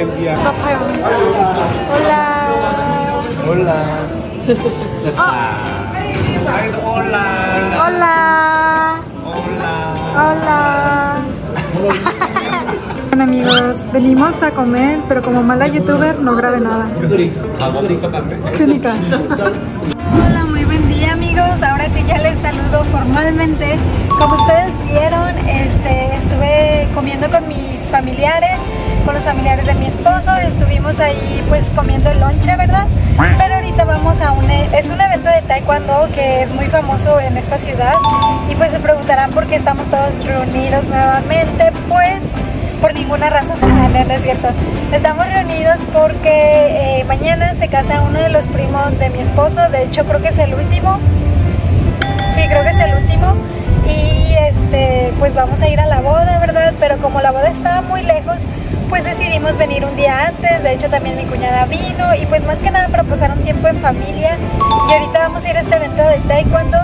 India. Hola. Hola. Oh. Hola. Hola. Hola. Hola. Bueno amigos, venimos a comer, pero como mala youtuber no grabé nada. Hola, muy buen día amigos. Ahora sí ya les saludo formalmente. Como ustedes vieron, este, estuve comiendo con mis familiares, con los familiares de mi esposo. Estuvimos ahí pues comiendo el lonche, ¿verdad? Pero ahorita vamos a un... e- Es un evento de taekwondo que es muy famoso en esta ciudad. Y pues se preguntarán por qué estamos todos reunidos nuevamente. Pues por ninguna razón, Ah, no, es cierto. Estamos reunidos porque eh, mañana se casa uno de los primos de mi esposo, de hecho creo que es el último. Sí, creo que es el último. Y este, pues vamos a ir a la boda, ¿verdad? Pero como la boda estaba muy lejos, pues decidimos venir un día antes. De hecho, también mi cuñada vino y pues más que nada para pasar un tiempo en familia. Y ahorita vamos a ir a este evento de taekwondo.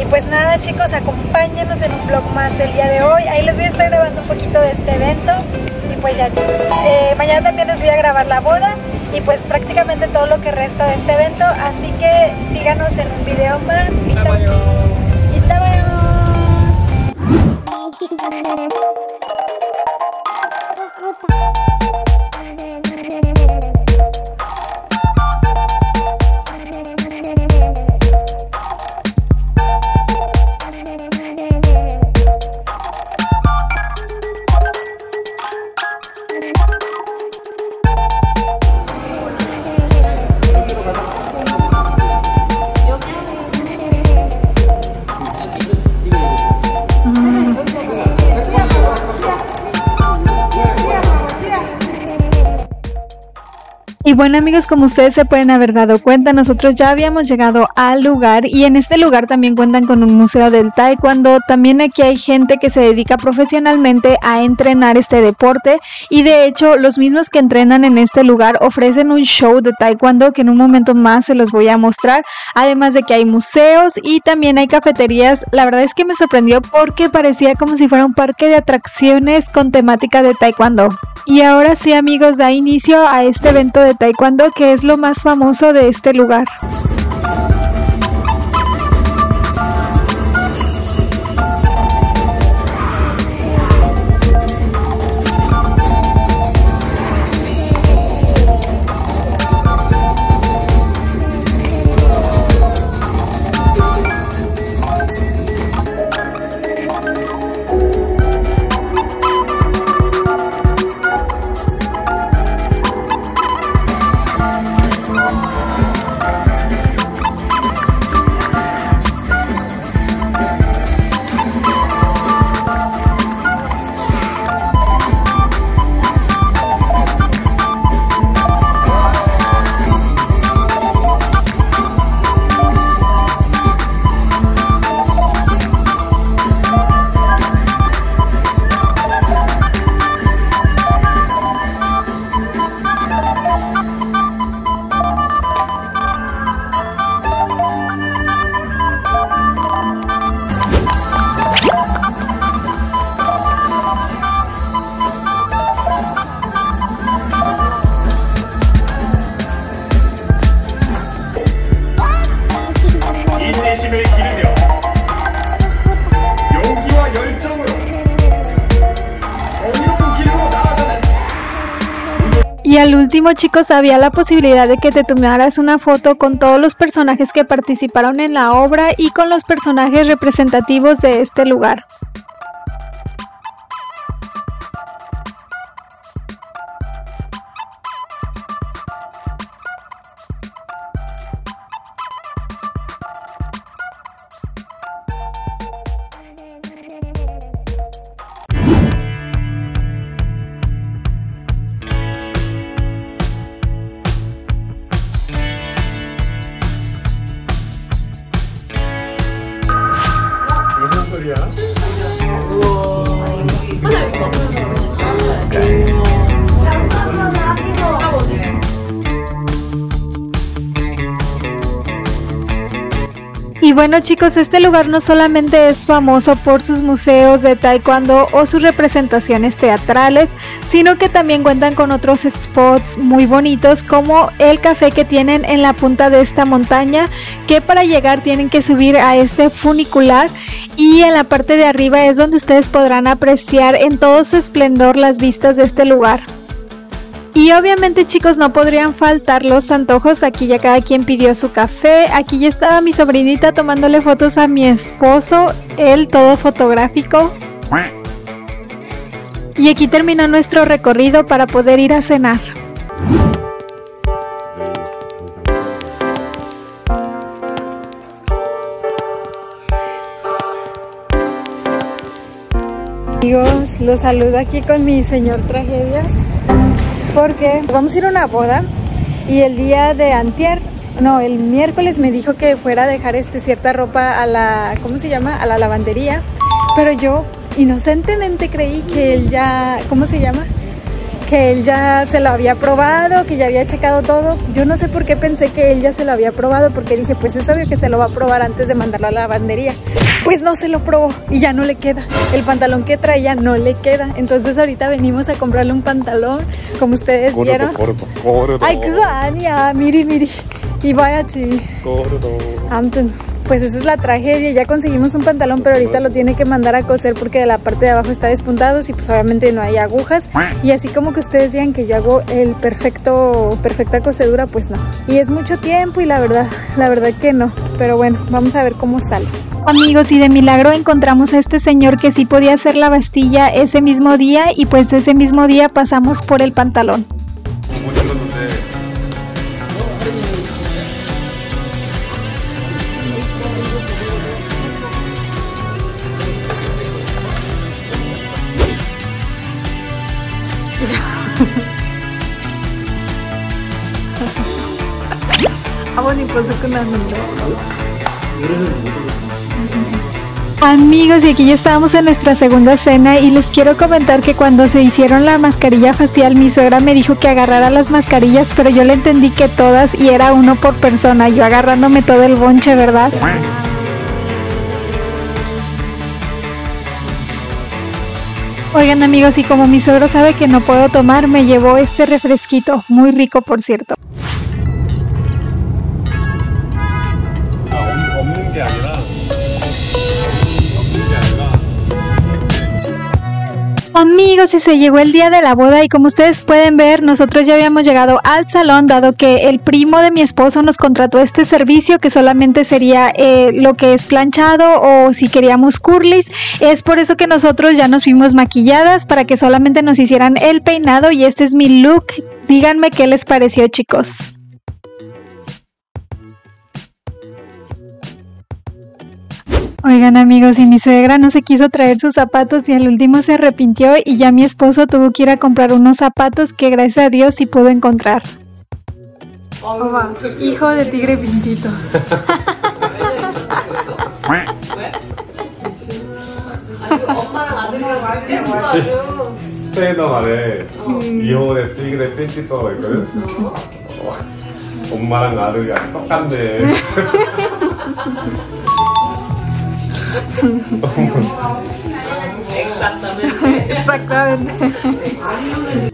Y pues nada chicos, acompáñenos en un vlog más del día de hoy. Ahí les voy a estar grabando un poquito de este evento. Y pues ya chicos, eh, mañana también les voy a grabar la boda y pues prácticamente todo lo que resta de este evento. Así que síganos en un video más. Y y bueno amigos, como ustedes se pueden haber dado cuenta, nosotros ya habíamos llegado al lugar y en este lugar también cuentan con un museo del taekwondo. También aquí hay gente que se dedica profesionalmente a entrenar este deporte y de hecho los mismos que entrenan en este lugar ofrecen un show de taekwondo que en un momento más se los voy a mostrar. Además de que hay museos y también hay cafeterías. La verdad es que me sorprendió porque parecía como si fuera un parque de atracciones con temática de taekwondo. Y ahora sí amigos, da inicio a este evento de taekwondo que es lo más famoso de este lugar. Y al último chicos había la posibilidad de que te tomaras una foto con todos los personajes que participaron en la obra y con los personajes representativos de este lugar. 소리야? Y bueno chicos, este lugar no solamente es famoso por sus museos de taekwondo o sus representaciones teatrales, sino que también cuentan con otros spots muy bonitos como el café que tienen en la punta de esta montaña, que para llegar tienen que subir a este funicular y en la parte de arriba es donde ustedes podrán apreciar en todo su esplendor las vistas de este lugar. Y obviamente chicos no podrían faltar los antojos, aquí ya cada quien pidió su café, aquí ya estaba mi sobrinita tomándole fotos a mi esposo, él todo fotográfico. Y aquí terminó nuestro recorrido para poder ir a cenar. Amigos, los saludo aquí con mi señor tragedia porque vamos a ir a una boda y el día de antier, no, el miércoles me dijo que fuera a dejar este, cierta ropa a la, ¿cómo se llama? A la lavandería, pero yo inocentemente creí que él ya, ¿cómo se llama? Que él ya se lo había probado, que ya había checado todo. Yo no sé por qué pensé que él ya se lo había probado, porque dije, pues es obvio que se lo va a probar antes de mandarlo a la lavandería. Pues no se lo probó y ya no le queda. El pantalón que traía no le queda. Entonces ahorita venimos a comprarle un pantalón, como ustedes vieron. Ay, qué gania, miri, miri. Y vaya, chi. Pues esa es la tragedia, ya conseguimos un pantalón pero ahorita lo tiene que mandar a coser porque la parte de abajo está despuntado y pues obviamente no hay agujas y así como que ustedes digan que yo hago el perfecto, perfecta cosedura pues no y es mucho tiempo y la verdad, la verdad que no, pero bueno, vamos a ver cómo sale. Amigos, y de milagro encontramos a este señor que sí podía hacer la bastilla ese mismo día y pues ese mismo día pasamos por el pantalón. Amigos, y aquí ya estábamos en nuestra segunda cena y les quiero comentar que cuando se hicieron la mascarilla facial, mi suegra me dijo que agarrara las mascarillas, pero yo le entendí que todas y era uno por persona, yo agarrándome todo el bonche, ¿verdad? Oigan amigos, y como mi suegro sabe que no puedo tomar, me llevó este refresquito, muy rico por cierto. Amigos, y se llegó el día de la boda y como ustedes pueden ver, nosotros ya habíamos llegado al salón dado que el primo de mi esposo nos contrató este servicio que solamente sería eh, lo que es planchado o si queríamos curlis. Es por eso que nosotros ya nos fuimos maquilladas para que solamente nos hicieran el peinado y este es mi look. Díganme qué les pareció chicos. Oigan amigos, y mi suegra no se quiso traer sus zapatos y al último se arrepintió y ya mi esposo tuvo que ir a comprar unos zapatos que gracias a Dios sí pudo encontrar. Oba, hijo de tigre pintito. 스페인어 말에 이혼의 tigre pintito 있거든? 엄마랑 아들이 똑같네. Exactamente. Exactamente.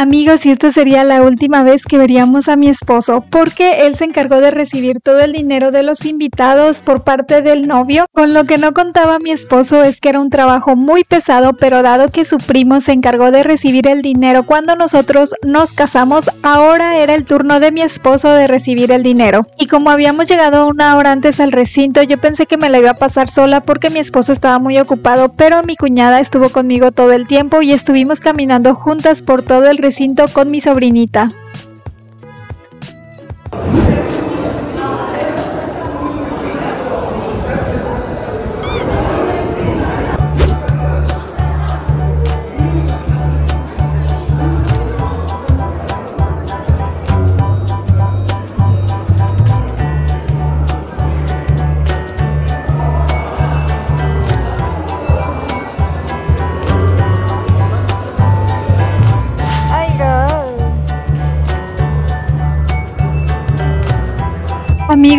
Amigos, y esta sería la última vez que veríamos a mi esposo, porque él se encargó de recibir todo el dinero de los invitados por parte del novio. Con lo que no contaba mi esposo es que era un trabajo muy pesado, pero dado que su primo se encargó de recibir el dinero cuando nosotros nos casamos, ahora era el turno de mi esposo de recibir el dinero. Y como habíamos llegado una hora antes al recinto, yo pensé que me la iba a pasar sola porque mi esposo estaba muy ocupado, pero mi cuñada estuvo conmigo todo el tiempo y estuvimos caminando juntas por todo el recinto recinto con mi sobrinita.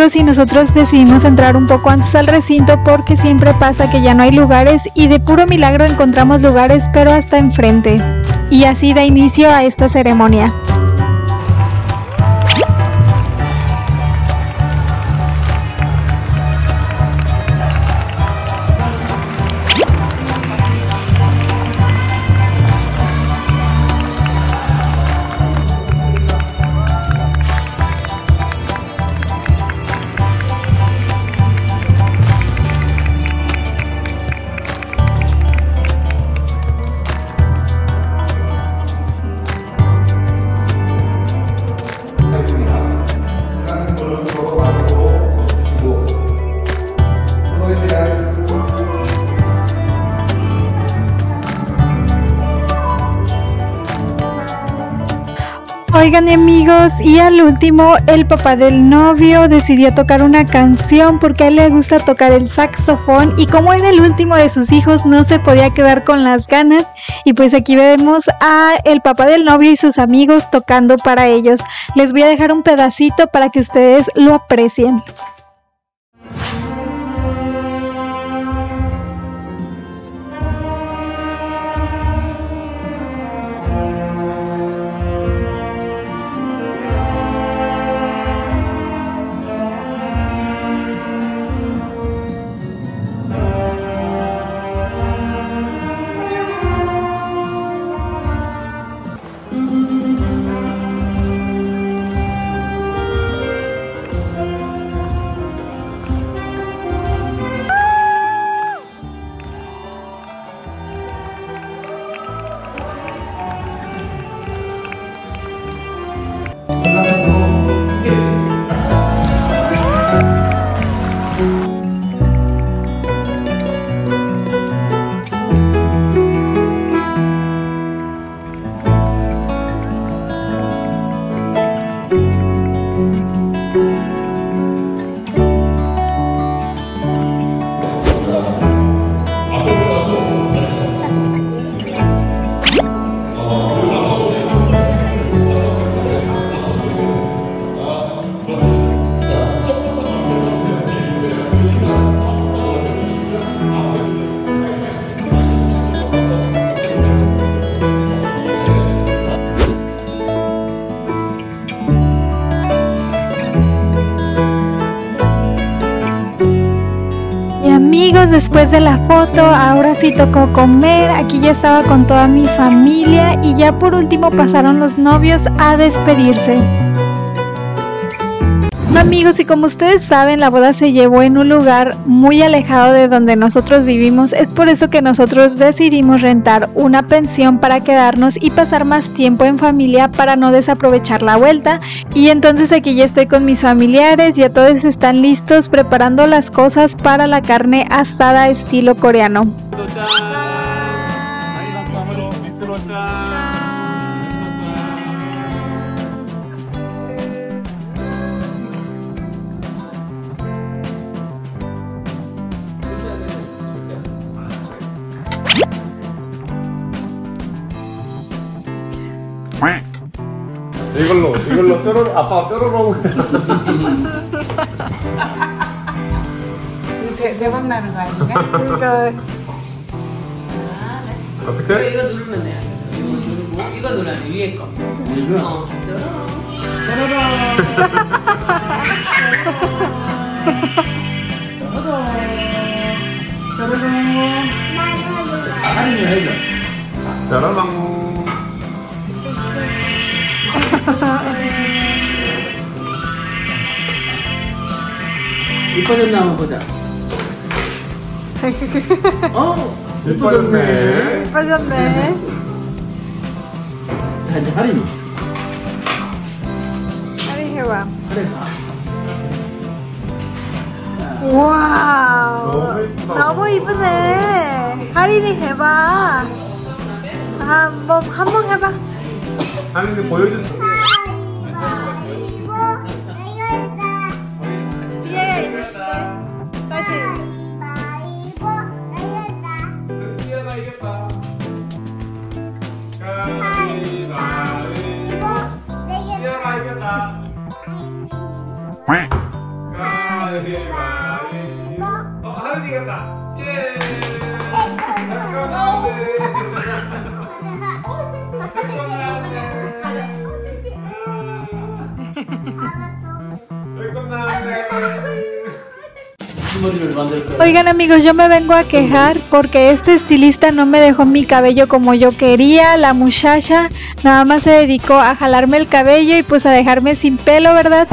Amigos y nosotros decidimos entrar un poco antes al recinto porque siempre pasa que ya no hay lugares y de puro milagro encontramos lugares pero hasta enfrente. Y así da inicio a esta ceremonia. Oigan amigos, y al último, el papá del novio decidió tocar una canción porque a él le gusta tocar el saxofón y como era el último de sus hijos no se podía quedar con las ganas y pues aquí vemos a el papá del novio y sus amigos tocando para ellos. Les voy a dejar un pedacito para que ustedes lo aprecien. Después de la foto, ahora sí tocó comer. Aquí ya estaba con toda mi familia y ya por último pasaron los novios a despedirse. Amigos, y como ustedes saben, la boda se llevó en un lugar muy alejado de donde nosotros vivimos. Es por eso que nosotros decidimos rentar una pensión para quedarnos y pasar más tiempo en familia para no desaprovechar la vuelta. Y entonces aquí ya estoy con mis familiares, ya todos están listos preparando las cosas para la carne asada estilo coreano. 이걸로 뾰로로 아빠가 뾰로로 대, 대박 나는 거 아니냐? 그러니까 어떻게? 이거 누르면 돼. 이거 누르고 이거 누르면 돼, 위에 거. 이거. 어. 할인을 해줘. 짜라랑 이뻐졌나 한번 보자. 어, 이뻐졌네. 빠졌네. 자 이제 할인. 빨리 해봐. 할인. 와우. 너무 이쁘네. 할인이 해봐. 한번 한번 해봐. 하는데 보여주세요. Quack. Oigan amigos, yo me vengo a quejar porque este estilista no me dejó mi cabello como yo quería. La muchacha nada más se dedicó a jalarme el cabello y pues a dejarme sin pelo, ¿verdad?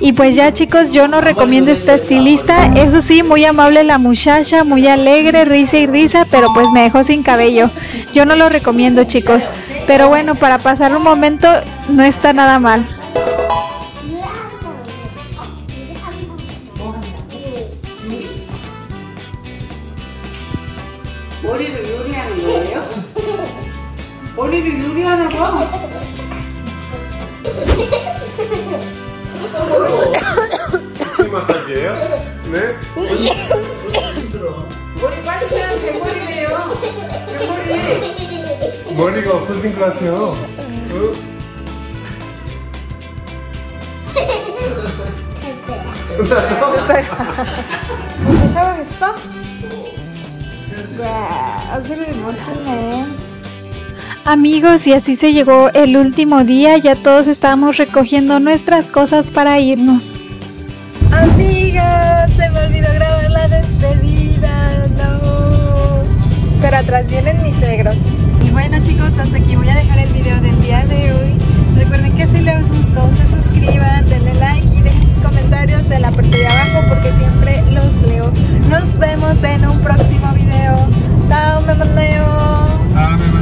Y pues ya chicos, yo no recomiendo esta estilista. Eso sí, muy amable la muchacha, muy alegre, risa y risa, pero pues me dejó sin cabello. Yo no lo recomiendo chicos. Pero bueno, para pasar un momento no está nada mal. 머리를 요리하나 봐. 스 마사지예요? 네? 머리 빨리 빼면 대머리네요. 대머리. 머리가 없어진 것 같아요. 응? ¿Se 샤워했어? 야, 아직은 멋있네. Amigos, y así se llegó el último día, ya todos estábamos recogiendo nuestras cosas para irnos. Amigas, se me olvidó grabar la despedida, no. Pero atrás vienen mis suegros. Y bueno chicos, hasta aquí voy a dejar el video del día de hoy. Recuerden que si les gustó, se suscriban, denle like y dejen sus comentarios de la parte de abajo porque siempre los leo. Nos vemos en un próximo video. Chao, me mandeo.